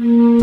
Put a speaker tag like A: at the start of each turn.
A: Bye.